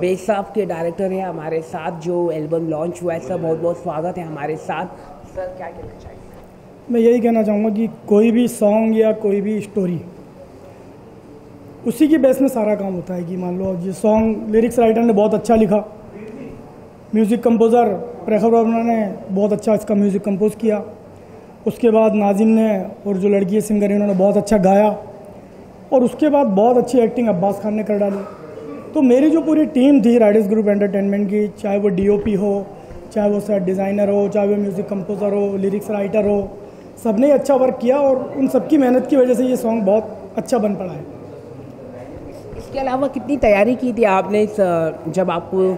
रमेश साहब के डायरेक्टर हैं, हमारे साथ जो एल्बम लॉन्च हुआ है सर बहुत बहुत स्वागत है हमारे साथ। सर क्या कहना चाहिए मैं यही कहना चाहूँगा कि कोई भी सॉन्ग या कोई भी स्टोरी उसी की बेस में सारा काम होता है कि मान लो, ये सॉन्ग लिरिक्स राइटर ने बहुत अच्छा लिखा। म्यूज़िक कंपोज़र प्रेखर वर्मा ने बहुत अच्छा इसका म्यूज़िक कंपोज किया। उसके बाद नाजिम ने और जो लड़की है सिंगर इन्होंने बहुत अच्छा गाया। और उसके बाद बहुत अच्छी एक्टिंग अब्बास खान ने कर डाली। तो मेरी जो पूरी टीम थी राइडर्स ग्रुप एंटरटेनमेंट की चाहे वो डीओपी हो चाहे वो सेट डिज़ाइनर हो चाहे वो म्यूज़िक कंपोज़र हो लिरिक्स राइटर हो सबने अच्छा वर्क किया और उन सबकी मेहनत की वजह से ये सॉन्ग बहुत अच्छा बन पड़ा है। इसके अलावा कितनी तैयारी की थी आपने जब आपको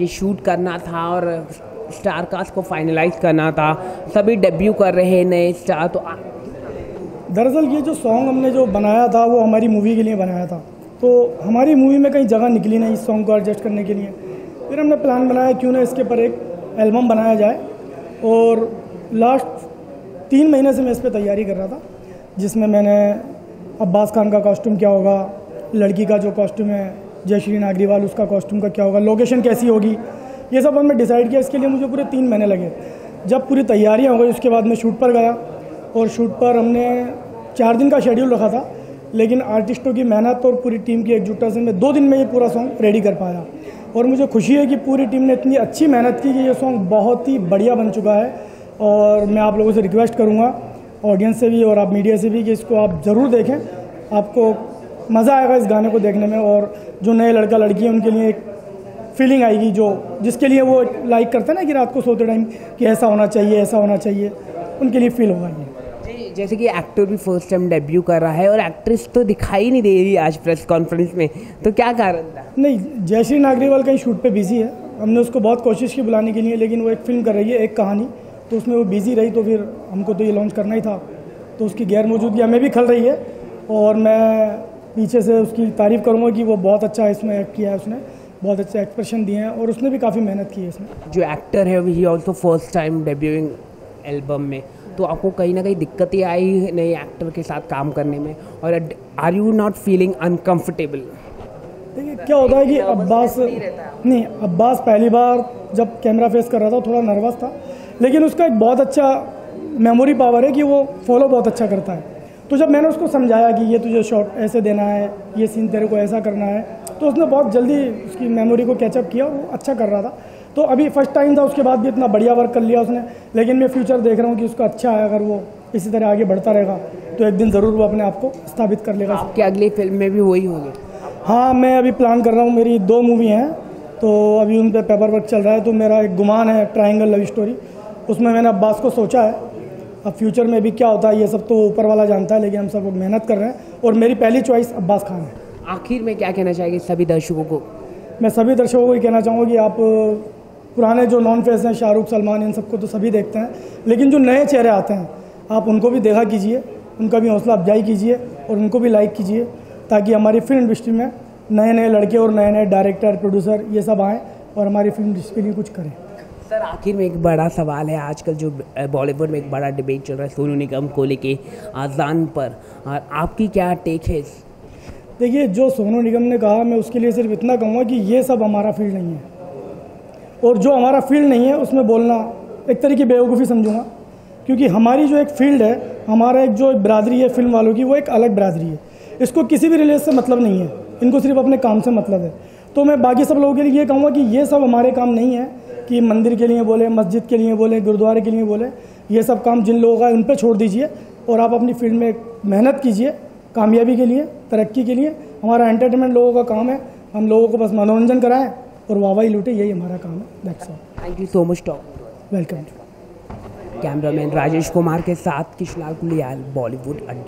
ये शूट करना था और स्टार कास्ट को फाइनलाइज करना था? सभी डेब्यू कर रहे हैं नए स्टार तो दरअसल ये जो सॉन्ग हमने जो बनाया था वो हमारी मूवी के लिए बनाया था। तो हमारी मूवी में कहीं जगह निकली नहीं इस सॉन्ग को एडजस्ट करने के लिए। फिर हमने प्लान बनाया क्यों ना इसके पर एक एल्बम बनाया जाए। और लास्ट तीन महीने से मैं इस पर तैयारी कर रहा था, जिसमें मैंने अब्बास खान का कॉस्ट्यूम क्या होगा, लड़की का जो कॉस्ट्यूम है जयश्री नागरीवाल उसका कॉस्ट्यूम का क्या होगा लोकेशन कैसी होगी, ये सब हमने डिसाइड किया। इसके लिए मुझे पूरे तीन महीने लगे। जब पूरी तैयारियाँ हो गई, उसके बाद मैं शूट पर गया। और शूट पर हमने चार दिन का शेड्यूल रखा था। लेकिन आर्टिस्टों की मेहनत और पूरी टीम की एकजुटता से मैं दो दिन में ये पूरा सॉन्ग रेडी कर पाया। और मुझे खुशी है कि पूरी टीम ने इतनी अच्छी मेहनत की कि ये सॉन्ग बहुत ही बढ़िया बन चुका है। और मैं आप लोगों से रिक्वेस्ट करूँगा ऑडियंस से भी और आप मीडिया से भी कि इसको आप ज़रूर देखें। आपको मज़ा आएगा इस गाने को देखने में और जो नए लड़का लड़की है, उनके लिए एक फीलिंग आएगी जो, जिसके लिए वो लाइक करते हैं ना कि रात को सोते टाइम कि ऐसा होना चाहिए, ऐसा होना चाहिए, उनके लिए फील होगा ये। जैसे कि एक्टर भी फ़र्स्ट टाइम डेब्यू कर रहा है और एक्ट्रेस तो दिखाई नहीं दे रही आज प्रेस कॉन्फ्रेंस में। तो क्या कारण था? नहीं जयश्री नागरीवाल कहीं शूट पे बिज़ी है। हमने उसको बहुत कोशिश की बुलाने के लिए लेकिन वो एक फ़िल्म कर रही है एक कहानी। तो उसमें वो बिज़ी रही तो फिर हमको तो ये लॉन्च करना ही था। तो उसकी गैर मौजूदगी हमें भी खल रही है। और मैं पीछे से उसकी तारीफ़ करूँगा कि वो बहुत अच्छा इसमें एक्ट किया है उसने। बहुत अच्छे एक्सप्रेशन दिए हैं और उसने भी काफ़ी मेहनत की है इसमें। जो एक्टर है ही also first time debuting album में। तो आपको कहीं ना कहीं दिक्कतें आई नए एक्टर के साथ काम करने में और are you not feeling uncomfortable देखिए क्या होता है कि अब्बास नहीं अब्बास पहली बार जब कैमरा फेस कर रहा था थोड़ा नर्वस था। लेकिन उसका एक बहुत अच्छा मेमोरी पावर है कि वो फॉलो बहुत अच्छा करता है। तो जब मैंने उसको समझाया कि ये तुझे शॉट ऐसे देना है ये सीन तेरे को ऐसा करना है तो उसने बहुत जल्दी उसकी मेमोरी को कैचअप किया वो अच्छा कर रहा था। तो अभी फ़र्स्ट टाइम था उसके बाद भी इतना बढ़िया वर्क कर लिया उसने। लेकिन मैं फ्यूचर देख रहा हूँ कि उसका अच्छा है अगर वो इसी तरह आगे बढ़ता रहेगा तो एक दिन ज़रूर वो अपने आप को स्थापित कर लेगा। आपकी अगली फ़िल्म में भी वही होगी? हाँ मैं अभी प्लान कर रहा हूँ मेरी दो मूवी हैं। तो अभी उन पर पेपर वर्क चल रहा है तो मेरा एक गुमान है ट्राइंगल लव स्टोरी उसमें मैंने अब्बास को सोचा है अब फ्यूचर में भी क्या होता है ये सब तो ऊपर वाला जानता है लेकिन हम सब लोग मेहनत कर रहे हैं। और मेरी पहली चॉइस अब्बास खान है। आखिर में क्या कहना चाहेंगे सभी दर्शकों को? मैं सभी दर्शकों को ये कहना चाहूँगा कि आप पुराने जो नॉन फेस हैं शाहरुख सलमान इन सबको तो सभी देखते हैं। लेकिन जो नए चेहरे आते हैं आप उनको भी देखा कीजिए उनका भी हौसला अफजाई कीजिए और उनको भी लाइक कीजिए ताकि हमारी फ़िल्म इंडस्ट्री में नए नए लड़के और नए नए डायरेक्टर प्रोड्यूसर ये सब आएँ और हमारी फ़िल्म इंडस्ट्री के लिए कुछ करें। सर आखिर में एक बड़ा सवाल है आजकल जो बॉलीवुड में एक बड़ा डिबेट चल रहा है सोनू निगम को लेके आज़ान पर। और आपकी क्या टेक है देखिए जो सोनू निगम ने कहा मैं उसके लिए सिर्फ़ इतना कहूँगा कि ये सब हमारा फ़ील्ड नहीं है। और जो हमारा फ़ील्ड नहीं है, उसमें बोलना, एक तरीके बेवकूफ़ी समझूँगा, क्योंकि हमारी जो एक फ़ील्ड है, हमारा एक जो बरदरी है फ़िल्म वालों की, वो एक अलग बरदरी है। इसको किसी भी रिलेज से मतलब नहीं है। इनको सिर्फ़ अपने काम से मतलब है। तो मैं बाकी सब लोगों के लिए ये कहूँगा कि ये सब हमारे काम नहीं है, कि मंदिर के लिए बोले, मस्जिद के लिए बोले, गुरुद्वारे के लिए बोले, ये सब काम जिन लोगों का, उन पर छोड़ दीजिए और आप अपनी फ़ील्ड में मेहनत कीजिए, कामयाबी के लिए, तरक्की के लिए। हमारा एंटरटेनमेंट लोगों का काम है। हम लोगों को बस मनोरंजन कराएँ। और वाह लूटे यही हमारा काम है। That's all thank you so much top welcome cameraman Rajesh Kumar के साथ किशलाल कुलियाल बॉलीवुड अड्डा